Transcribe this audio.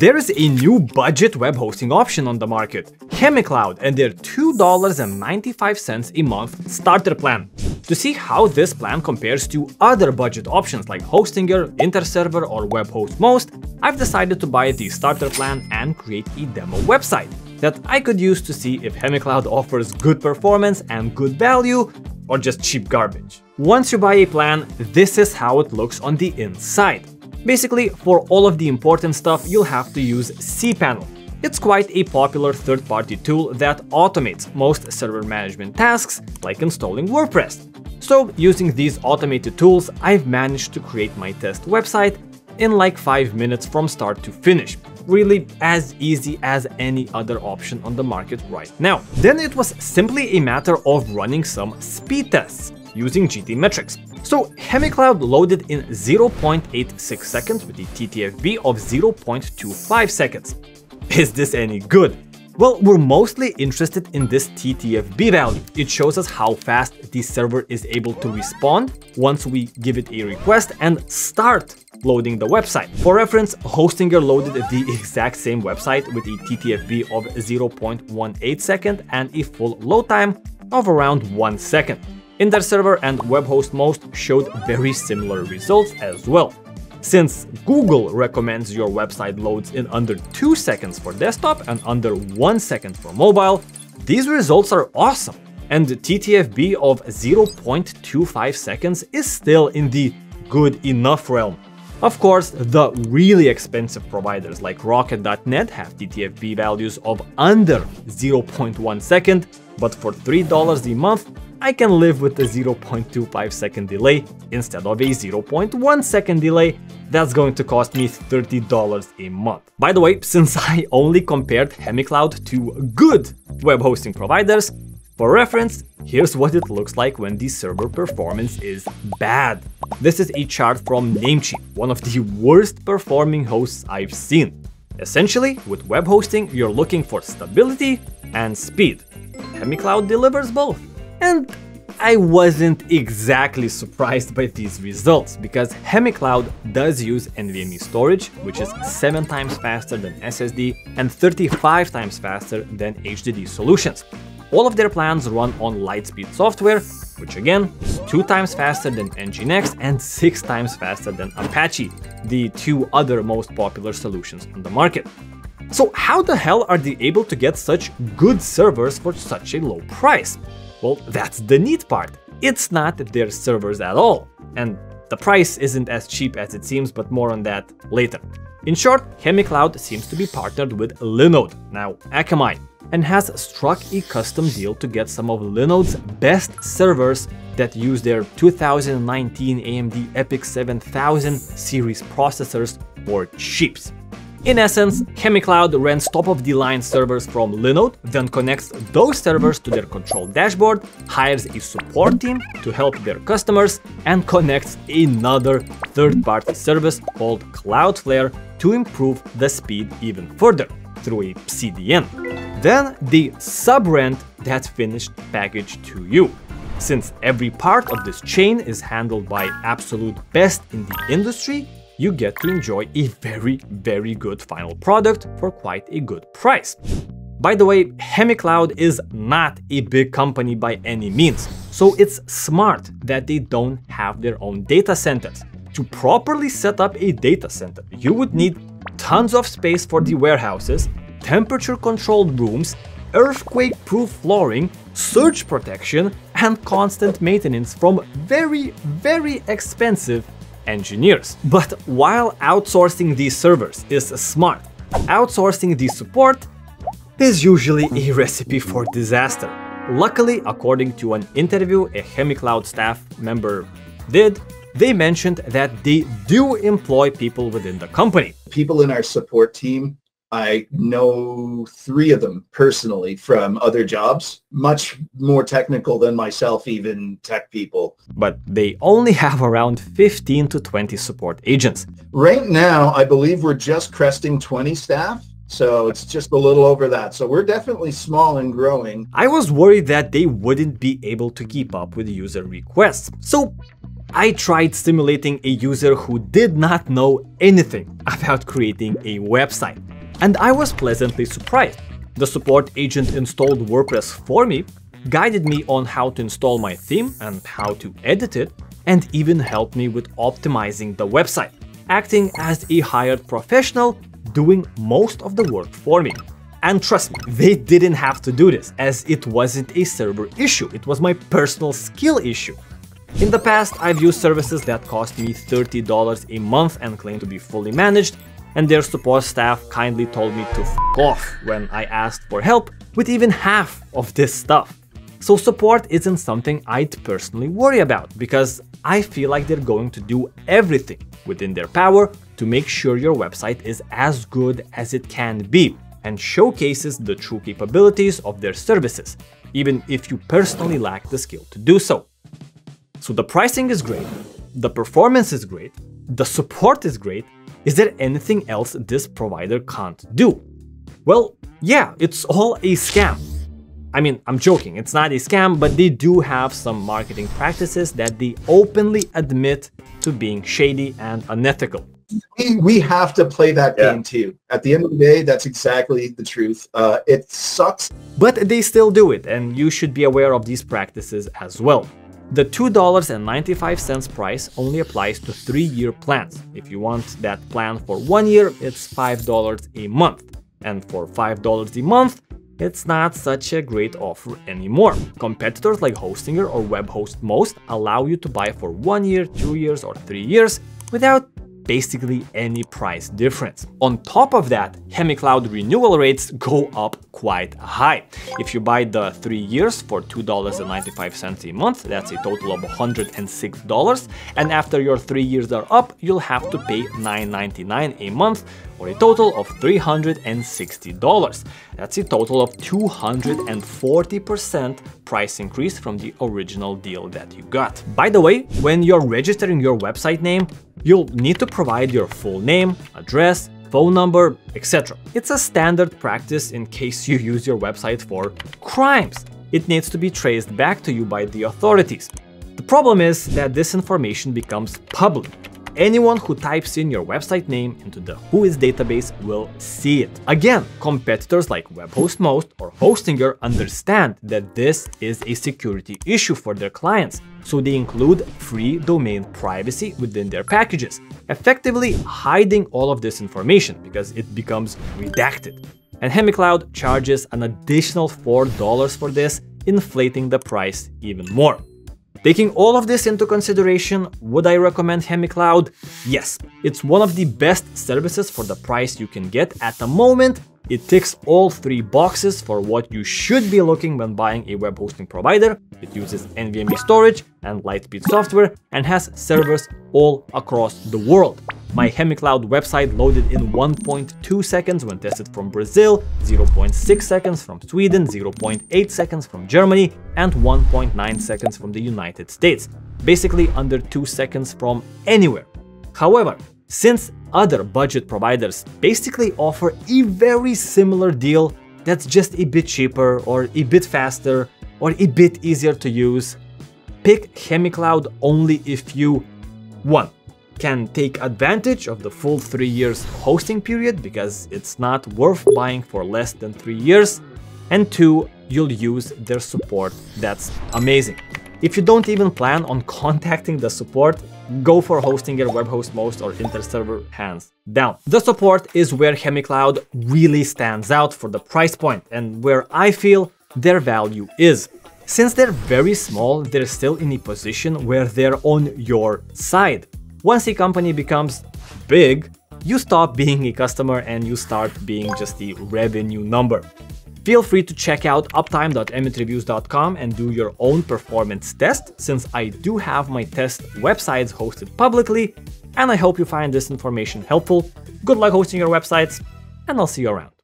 There is a new budget web hosting option on the market, ChemiCloud and their $2.95 a month starter plan. To see how this plan compares to other budget options like Hostinger, InterServer or WebHostMost, I've decided to buy the starter plan and create a demo website that I could use to see if ChemiCloud offers good performance and good value or just cheap garbage. Once you buy a plan, this is how it looks on the inside. Basically, for all of the important stuff, you'll have to use cPanel. It's quite a popular third-party tool that automates most server management tasks, like installing WordPress. So, using these automated tools, I've managed to create my test website in like 5 minutes from start to finish. Really as easy as any other option on the market right now. Then it was simply a matter of running some speed tests using GTmetrix. So ChemiCloud loaded in 0.86 seconds with a TTFB of 0.25 seconds. Is this any good? Well, we're mostly interested in this TTFB value. It shows us how fast the server is able to respond once we give it a request and start loading the website. For reference, Hostinger loaded the exact same website with a TTFB of 0.18 second and a full load time of around 1 second. InterServer and WebHostMost showed very similar results as well. Since Google recommends your website loads in under 2 seconds for desktop and under 1 second for mobile, these results are awesome. And TTFB of 0.25 seconds is still in the good enough realm. Of course, the really expensive providers like Rocket.net have TTFB values of under 0.1 second, but for $3 a month, I can live with a 0.25 second delay instead of a 0.1 second delay that's going to cost me $30 a month. By the way, since I only compared ChemiCloud to good web hosting providers, for reference, here's what it looks like when the server performance is bad. This is a chart from Namecheap, one of the worst performing hosts I've seen. Essentially, with web hosting, you're looking for stability and speed. ChemiCloud delivers both. And I wasn't exactly surprised by these results, because ChemiCloud does use NVMe storage, which is 7 times faster than SSD and 35 times faster than HDD solutions. All of their plans run on LiteSpeed software, which again is 2 times faster than Nginx and 6 times faster than Apache, the two other most popular solutions on the market. So how the hell are they able to get such good servers for such a low price? Well, that's the neat part. It's not their servers at all. And the price isn't as cheap as it seems, but more on that later. In short, ChemiCloud seems to be partnered with Linode, now Akamai, and has struck a custom deal to get some of Linode's best servers that use their 2019 AMD EPYC 7000 series processors for chips. In essence, ChemiCloud rents top-of-the-line servers from Linode, then connects those servers to their control dashboard, hires a support team to help their customers, and connects another third-party service called Cloudflare to improve the speed even further through a CDN. Then they sub-rent that finished package to you. Since every part of this chain is handled by absolute best in the industry, you get to enjoy a very, very good final product for quite a good price. By the way, ChemiCloud is not a big company by any means, so it's smart that they don't have their own data centers. To properly set up a data center, you would need tons of space for the warehouses, temperature-controlled rooms, earthquake-proof flooring, surge protection, and constant maintenance from very, very expensive engineers. But while outsourcing these servers is smart, outsourcing the support is usually a recipe for disaster. Luckily, according to an interview a ChemiCloud staff member did, they mentioned that they do employ people within the company. People in our support team I know three of them personally from other jobs, much more technical than myself, even tech people. But they only have around 15 to 20 support agents. Right now, I believe we're just cresting 20 staff. So it's just a little over that. So we're definitely small and growing. I was worried that they wouldn't be able to keep up with user requests. So I tried simulating a user who did not know anything about creating a website. And I was pleasantly surprised. The support agent installed WordPress for me, guided me on how to install my theme and how to edit it, and even helped me with optimizing the website, acting as a hired professional doing most of the work for me. And trust me, they didn't have to do this, as it wasn't a server issue, it was my personal skill issue. In the past, I've used services that cost me $30 a month and claim to be fully managed, and their support staff kindly told me to f off when I asked for help with even half of this stuff. So support isn't something I'd personally worry about, because I feel like they're going to do everything within their power to make sure your website is as good as it can be and showcases the true capabilities of their services, even if you personally lack the skill to do so. So the pricing is great, the performance is great, the support is great. Is there anything else this provider can't do? Well, yeah, it's all a scam. I mean, I'm joking, it's not a scam, but they do have some marketing practices that they openly admit to being shady and unethical. We, we have to play that yeah. game too. At the end of the day, that's exactly the truth. Uh, it sucks. But they still do it, and you should be aware of these practices as well. The $2.95 price only applies to three-year plans. If you want that plan for one year, it's $5 a month. And for $5 a month, it's not such a great offer anymore. Competitors like Hostinger or WebHostMost allow you to buy for one year, two years, or three years without basically any price difference. On top of that, ChemiCloud renewal rates go up quite high. If you buy the three years for $2.95 a month, that's a total of $106. And after your three years are up, you'll have to pay $9.99 a month or a total of $360. That's a total of 240% price increase from the original deal that you got. By the way, when you're registering your website name, you'll need to provide your full name, address, phone number, etc. It's a standard practice in case you use your website for crimes. It needs to be traced back to you by the authorities. The problem is that this information becomes public Anyone who types in your website name into the Whois database will see it. Again, competitors like WebHostMost or Hostinger understand that this is a security issue for their clients, so they include free domain privacy within their packages, effectively hiding all of this information because it becomes redacted. And ChemiCloud charges an additional $4 for this, inflating the price even more. Taking all of this into consideration, would I recommend ChemiCloud? Yes, it's one of the best services for the price you can get at the moment. It ticks all three boxes for what you should be looking when buying a web hosting provider. It uses NVMe storage and LiteSpeed software and has servers all across the world. My ChemiCloud website loaded in 1.2 seconds when tested from Brazil, 0.6 seconds from Sweden, 0.8 seconds from Germany, and 1.9 seconds from the United States. Basically under 2 seconds from anywhere. However, since other budget providers basically offer a very similar deal that's just a bit cheaper or a bit faster or a bit easier to use, pick ChemiCloud only if you 1 can take advantage of the full 3 years hosting period because it's not worth buying for less than 3 years, and 2, you'll use their support, that's amazing. If you don't even plan on contacting the support, go for Hostinger WebHostMost or InterServer hands down. The support is where ChemiCloud really stands out for the price point and where I feel their value is. Since they're very small, they're still in a position where they're on your side. Once a company becomes big, you stop being a customer and you start being just a revenue number. Feel free to check out uptime.emitreviews.com and do your own performance test, since I do have my test websites hosted publicly, and I hope you find this information helpful. Good luck hosting your websites, and I'll see you around.